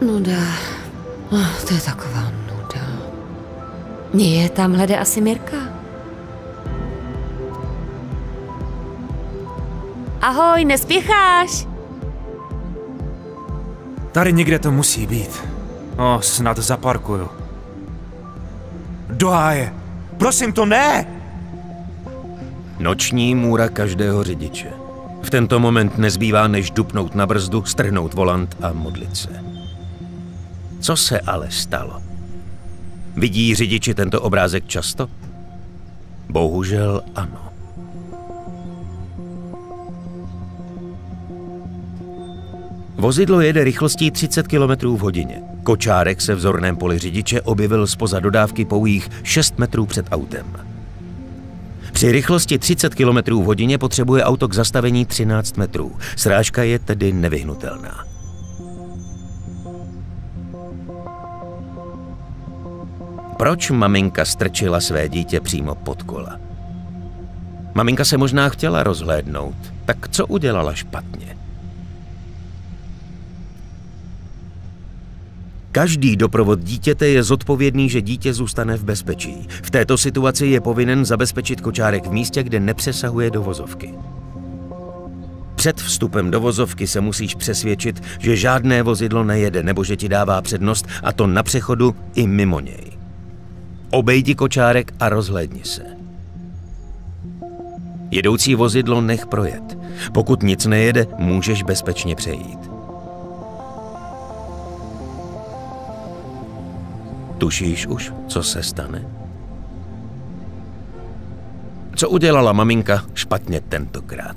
Nuda. Oh, to je taková nuda. Nie, tamhle jde asi Mirka. Ahoj, nespěcháš? Tady někde to musí být. O, snad zaparkuju. Do háje. Prosím, to ne! Noční můra každého řidiče. V tento moment nezbývá, než dupnout na brzdu, strhnout volant a modlit se. Co se ale stalo? Vidí řidiči tento obrázek často? Bohužel ano. Vozidlo jede rychlostí 30 km v hodině. Kočárek se v zorném poli řidiče objevil spoza dodávky pouhých 6 metrů před autem. Při rychlosti 30 km v hodině potřebuje auto k zastavení 13 metrů. Srážka je tedy nevyhnutelná. Proč maminka strčila své dítě přímo pod kola? Maminka se možná chtěla rozhlédnout, tak co udělala špatně? Každý doprovod dítěte je zodpovědný, že dítě zůstane v bezpečí. V této situaci je povinen zabezpečit kočárek v místě, kde nepřesahuje do vozovky. Před vstupem do vozovky se musíš přesvědčit, že žádné vozidlo nejede nebo že ti dává přednost a to na přechodu i mimo něj. Obejdi kočárek a rozhlédni se. Jedoucí vozidlo nech projet. Pokud nic nejede, můžeš bezpečně přejít. Tušíš už, co se stane? Co udělala maminka špatně tentokrát?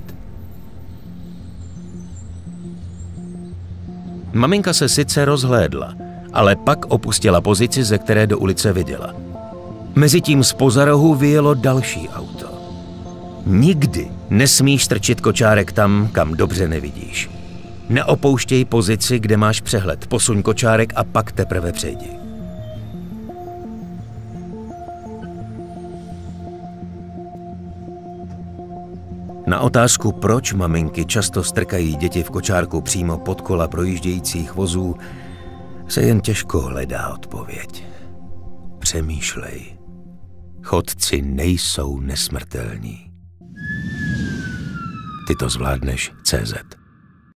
Maminka se sice rozhlédla, ale pak opustila pozici, ze které do ulice viděla. Mezitím z pozarohu vyjelo další auto. Nikdy nesmíš strčit kočárek tam, kam dobře nevidíš. Neopouštěj pozici, kde máš přehled. Posuň kočárek a pak teprve přejdi. Na otázku, proč maminky často strkají děti v kočárku přímo pod kola projíždějících vozů, se jen těžko hledá odpověď. Přemýšlej. Chodci nejsou nesmrtelní. Ty to zvládneš, CZ.